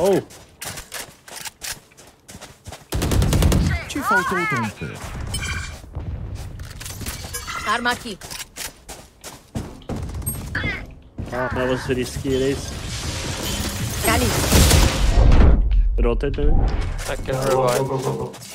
Oh, Te faltou tempo. Arma aqui. ah, was very scary. Ali. Rotate me. I can revive.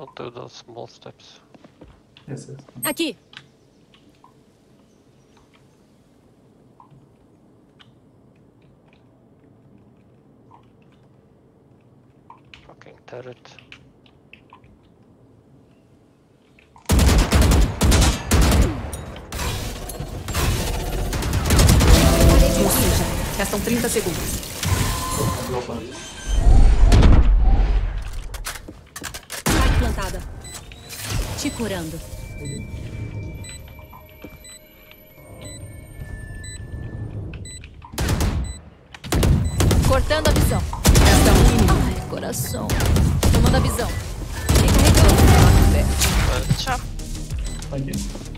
Don't do those small steps. Yes, yes. Aqui. Fucking turret. Restam 30 segundos. Te curando. Cortando a visão. Um inimigo. Ai, coração. Tomando a visão. Recarregando. Thank you.